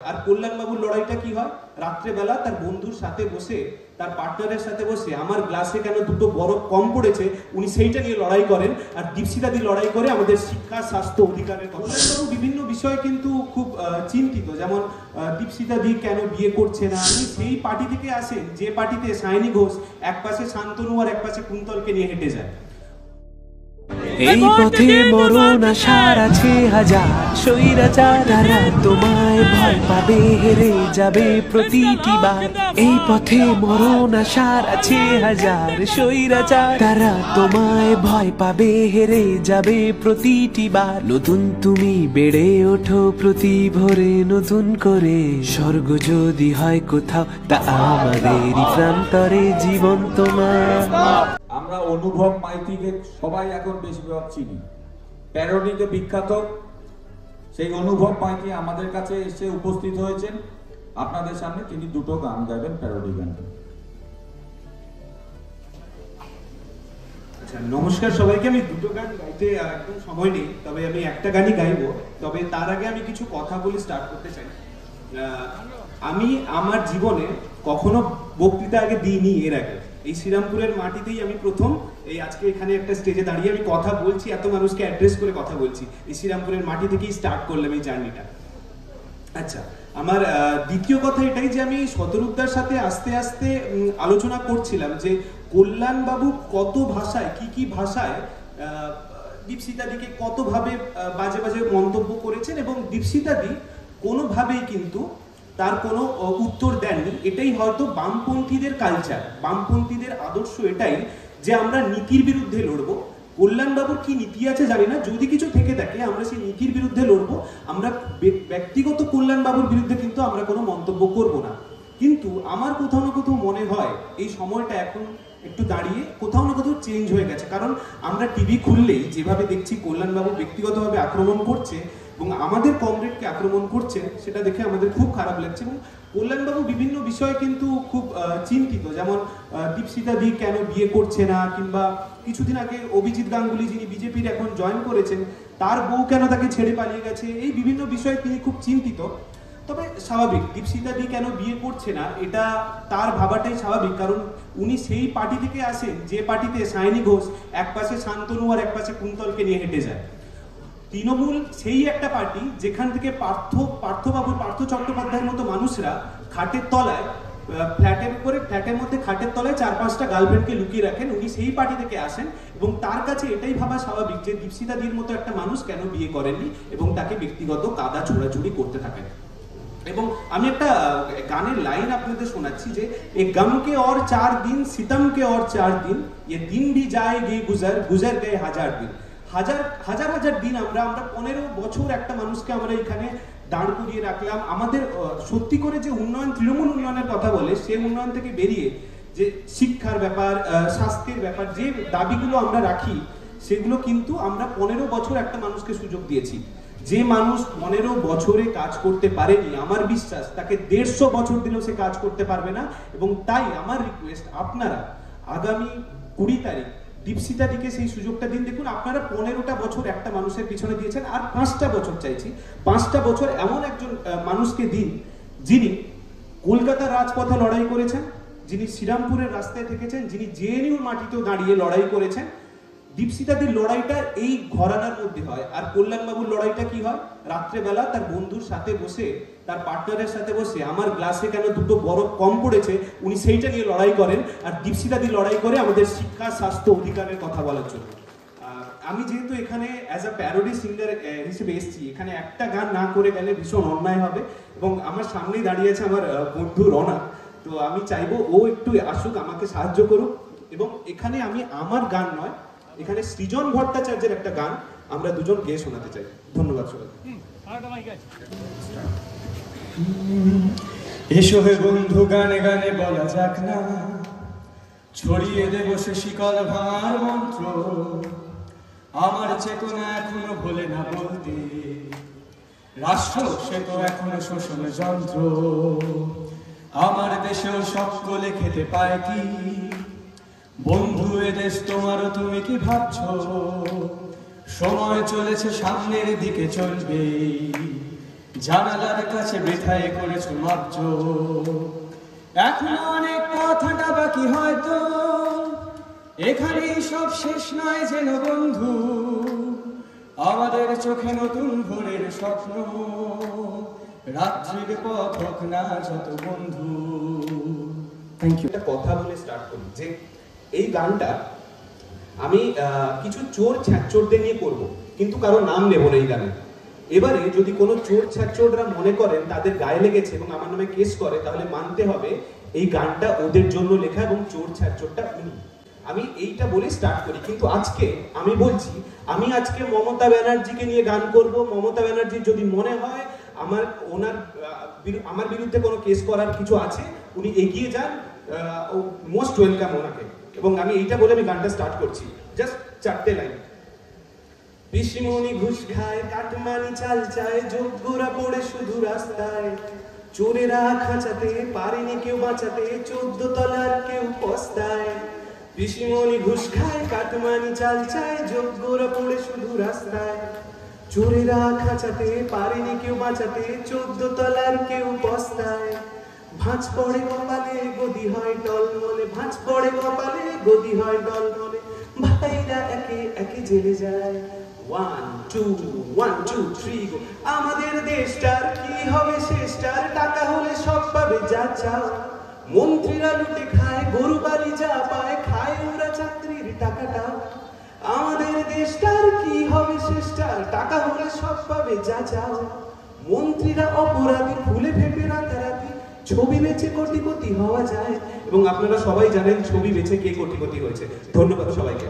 আর কল্যাণবাবুর লড়াইটা কি হয়? রাত্রেবেলা তার বন্ধুর সাথে বসে তার পার্টনারের সাথে বসে আমার গ্লাসে কেন দুটো বরফ কম পড়েছে উনি সেইটা নিয়ে লড়াই করেন। আর দীপশিতাদি লড়াই করে আমাদের শিক্ষা স্বাস্থ্য অধিকারের কল্যাণবাবু বিভিন্ন বিষয়ে কিন্তু খুব চিন্তিত। যেমন আহ, দীপশিতাদি কেন বিয়ে করছে না? উনি সেই পার্টি থেকে আসেন যে পার্টিতে সায়নী ঘোষ এক পাশে শান্তনু আর এক পাশে কুন্তলকে নিয়ে হেঁটে যায়। এই পথে মরণ আশার আছে হাজার স্বৈরাচারারা। তোমায় ভয় পাবে হেরে যাবে প্রতিটি বার। এই পথে মরণ আশার আছে হাজার স্বৈরাচার তারা তোমায় ভয় পাবে হেরে যাবে প্রতিটি বার। নতুন তুমি বেড়ে ওঠো প্রতি ভোরে নতুন করে স্বর্গ যদি হয় কোথাও তা আমাদেরই প্রান্তরে জীবন তোমার আমরা অনুভব মাইতিকে সবাই এখন বেশিরভাগ চিনি। প্যারোডিতে বিখ্যাত, সেই অনুভব মাইতি আমাদের কাছে এসে উপস্থিত হয়েছেন। আপনাদের সামনে তিনি দুটো গান গাইবেন প্যারোডি গান। আচ্ছা নমস্কার সবাইকে। আমি দুটো গান গাইতে একদম সময় নেই, তবে আমি একটা গানই গাইবো। তবে তার আগে আমি কিছু কথা বলে স্টার্ট করতে চাই। আমি আমার জীবনে কখনো বক্তৃতা আগে দিইনি এর আগে। এই শ্রীরামপুরের মাটিতেই আমি প্রথম এই আজকে এখানে একটা স্টেজে দাঁড়িয়ে আমি কথা বলছি এত মানুষকে অ্যাড্রেস করে কথা বলছি। এই শ্রীরামপুরের মাটি থেকেই স্টার্ট করলাম এই জার্নিটা আচ্ছা আমার দ্বিতীয় কথা এটাই যে আমি শতরূপদার সাথে আস্তে আস্তে আলোচনা করছিলাম যে কল্যাণ বাবু কত ভাষায় কি কি ভাষায় আহ, দীপশিতাদিকে কতভাবে বাজে বাজে মন্তব্য করেছেন এবং দীপশিতাদি কোনোভাবেই কিন্তু তার কোনো উত্তর দেননি। এটাই হয়তো বামপন্থীদের কালচার বামপন্থীদের আদর্শ এটাই যে আমরা নীতির বিরুদ্ধে লড়বো। কল্যাণবাবুর কি নীতি আছে জানি না, যদি কিছু থেকে থাকে আমরা সেই নীতির বিরুদ্ধে লড়বো। আমরা ব্যক্তিগত কল্যাণবাবুর বিরুদ্ধে কিন্তু আমরা কোনো মন্তব্য করব না। কিন্তু আমার কোথাও না কোথাও মনে হয় এই সময়টা এখন একটু দাঁড়িয়ে কোথাও না কোথাও চেঞ্জ হয়ে গেছে। কারণ আমরা টিভি খুললেই যেভাবে দেখছি কল্যাণবাবু ব্যক্তিগতভাবে আক্রমণ করছে এবং আমাদের কমরেডকে আক্রমণ করছে, সেটা দেখে আমাদের খুব খারাপ লাগছে এবং কল্যাণবাবু বিভিন্ন বিষয়ে কিন্তু খুব চিন্তিত। যেমন দীপসিতা দি কেন বিয়ে করছে না, কিংবা কিছুদিন আগে অভিজিৎ গাঙ্গুলি যিনি বিজেপির এখন জয়েন করেছেন, তার বউ কেন তাকে ছেড়ে পালিয়ে গেছে, এই বিভিন্ন বিষয়ে তিনি খুব চিন্তিত। তবে স্বাভাবিক দীপসিতা দি কেন বিয়ে করছে না, এটা তার ভাবাটাই স্বাভাবিক, কারণ উনি সেই পার্টি থেকে আসেন, যে পার্টিতে সায়নী ঘোষ এক পাশে শান্তনু আর এক পাশে কুন্তলকে নিয়ে হেঁটে যায়। তৃণমূল সেই একটা পার্টি যেখান থেকে পার্থ, পার্থবাবু, পার্থ চট্টোপাধ্যায়ের মতো মানুষরা খাটের তলায় ফ্ল্যাটের উপরে, ফ্ল্যাটের মধ্যে খাটের তলায় চার পাঁচটা গার্লফ্রেন্ডকে লুকিয়ে রাখেন, উনি সেই পার্টি থেকে আসেন এবং তার কাছে এটাই ভাবা স্বাভাবিক যে দীপসিতা দির মতো একটা মানুষ কেন বিয়ে করেননি এবং তাকে ব্যক্তিগত কাদা ছোড়াছুড়ি করতে থাকেন। এবং আমি একটা গানের লাইন আপনাদের শোনাচ্ছি যে, এ গমকে অর চার দিন, সিতমকে অর চার দিন, এ দিন ভি যায়গে গুজর গুজর গে হাজার দিন। হাজার হাজার হাজার দিন আমরা আমরা পনেরো বছর একটা মানুষকে আমরা এখানে দাঁড় করিয়ে রাখলাম। আমাদের সত্যি করে যে উন্নয়ন, তৃণমূল উন্নয়নের কথা বলে, সে উন্নয়ন থেকে বেরিয়ে যে শিক্ষার ব্যাপার স্বাস্থ্যের ব্যাপার, যে দাবিগুলো আমরা রাখি, সেগুলো কিন্তু আমরা পনেরো বছর একটা মানুষকে সুযোগ দিয়েছি। যে মানুষ পনেরো বছরে কাজ করতে পারেনি, আমার বিশ্বাস, তাকে দেড়শো বছর দিলেও সে কাজ করতে পারবে না। এবং তাই আমার রিকোয়েস্ট আপনারা আগামী কুড়ি তারিখ দীপশিতা দিকে সেই সুযোগটা দিন। দেখুন, আপনারা পনেরোটা বছর একটা মানুষের পিছনে দিয়েছেন, আর পাঁচটা বছর চাইছি। পাঁচটা বছর এমন একজন মানুষকে দিন, যিনি কলকাতা রাজপথে লড়াই করেছেন, যিনি শ্রীরামপুরের রাস্তায় থেকেছেন, যিনি জেএনইউর মাটিতেও দাঁড়িয়ে লড়াই করেছেন দীপশিতাদের লড়াইটা এই ঘরানার মধ্যে হয়। আর কল্যাণবাবুর লড়াইটা কি হয়? রাত্রেবেলা তার বন্ধুর সাথে বসে, তার পার্টনারের সাথে বসে, আমার গ্লাসে কেন দুটো বরফ কম পড়েছে, উনি সেইটা নিয়ে লড়াই করেন। আর দীপশিতাদি লড়াই করে আমাদের শিক্ষা, স্বাস্থ্য অধিকারের কথা বলার জন্য। আমি যেহেতু এখানে অ্যাজ আ প্যারোডি সিঙ্গার হিসেবে এসেছি, এখানে একটা গান না করে গেলে ভীষণ অন্যায় হবে। এবং আমার সামনেই দাঁড়িয়ে আছে আমার বন্ধু রনা তো আমি চাইব ও একটু আসুক, আমাকে সাহায্য করুক। এবং এখানে আমি আমার গান নয় এখানে সৃজন ভট্টাচার্যের একটা গান আমরা দুজন গেয়ে শোনাতে চাই। ধন্যবাদ সবাই এসো হে বন্ধু, গানে গানে বলা যাক না। ছড়িয়ে দেব সে শিকল ভাঙার মন্ত্র। আমার চেতনা এখনও ভোলে না বলতে। রাষ্ট্র, সে তো এখনও শোষণ যন্ত্র। আমার দেশেও সকলে খেতে পায় কি? বন্ধু এদেশ তোমারও তুমি কি ভাবছ? সময় চলেছে, সামনের দিকে চলবে। জানালার কাছে বেঠায় করেছ মাত্র এখন অনেক কথাটা বাকি হয়তো। এখানেই সব শেষ নয় যেন বন্ধু। আমাদের চোখে নতুন ভোরের স্বপ্ন। রাত্রির পথ হোক না যত বন্ধু। থ্যাংক ইউ কথা বলে স্টার্ট করি, যে এই গানটা আমি কিছু চোর ছ্যাচোরদের নিয়ে করব, কিন্তু কারও নাম নেব না এই গানে। এবারে যদি কোনো চোর ছ্যাচোররা মনে করেন তাদের গায়ে লেগেছে এবং আমার নামে কেস করে, তাহলে মানতে হবে এই গানটা ওদের জন্য লেখা এবং চোর ছ্যাচোরটা উনি। আমি এইটা বলে স্টার্ট করি, কিন্তু আজকে আমি বলছি, আমি আজকে মমতা ব্যানার্জিকে নিয়ে গান করব। মমতা ব্যানার্জির যদি মনে হয় আমার ওনার আমার বিরুদ্ধে কোনো কেস করার কিছু আছে, উনি এগিয়ে যান মোস্ট ওয়েলকাম ওনাকে। এবং আমি এইটা বলে আমি গানটা স্টার্ট করছি। জাস্ট চারটে লাইন ঘুষ খায় কাটমানি চাল চায়, যোগ্যরা পড়ে শুধু রাস্তায়। চোরেরা খাঁচাতে পারেনি কেউ বাঁচাতে, চোদ্দ তলার কেউ পস্তায়। পিসিমণি ঘুষ খায় কাটমানি চাল চায়, যোগ্যরা পড়ে শুধু রাস্তায়। চোরেরা খাঁচাতে পারেনি কেউ বাঁচাতে, চোদ্দ তলার কেউ পস্তায়। ভাঁজ পড়ে কপালে, গদি হয় টলমলে। ভাঁজ পড়ে কপালে, গদি হয় টলমলে। ভাইরা একে একে জেলে যায়। One two one two three আমাদের দেশটার কি হবে শেষটার? টাকা হলে সব পাবে যা চাও। মন্ত্রীরা লুটে খায়, গরু বালি যা পায়, খায় ওরা চাকরির টাকাটা। আমাদের দেশটার কি হবে শেষটার? টাকা হলে সব পাবে যা চাও। মন্ত্রীরা অপরাধী ভুলে রাতারাতি ছবি বেচে কোটিপতি হওয়া যায় এবং আপনারা সবাই জানেন ছবি বেচে কে কোটিপতি হয়েছে। ধন্যবাদ সবাইকে।